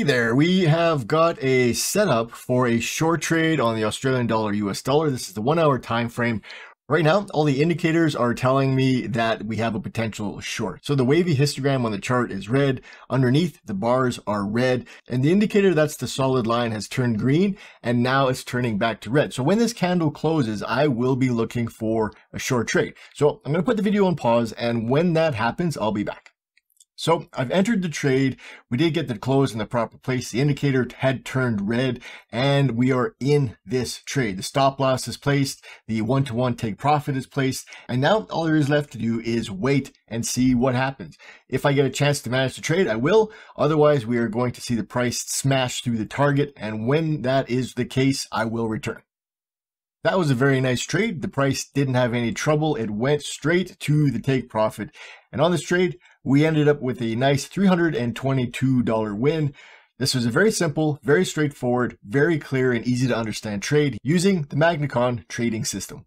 Hey there, we have got a setup for a short trade on the Australian dollar US dollar. This is the one hour time frame. Right now, all the indicators are telling me that we have a potential short. So the wavy histogram on the chart is red. Underneath, the bars are red. And the indicator that's the solid line has turned green and now it's turning back to red. So when this candle closes, I will be looking for a short trade. So I'm going to put the video on pause and when that happens, I'll be back. So I've entered the trade. We did get the close in the proper place. The indicator had turned red and we are in this trade. The stop loss is placed. The one-to-one -one take profit is placed. And now all there is left to do is wait and see what happens. If I get a chance to manage the trade, I will. Otherwise, we are going to see the price smash through the target. And when that is the case, I will return. That was a very nice trade. The price didn't have any trouble. It went straight to the take profit. And on this trade, we ended up with a nice $322 win. This was a very simple, very straightforward, very clear and easy to understand trade using the Magnacon trading system.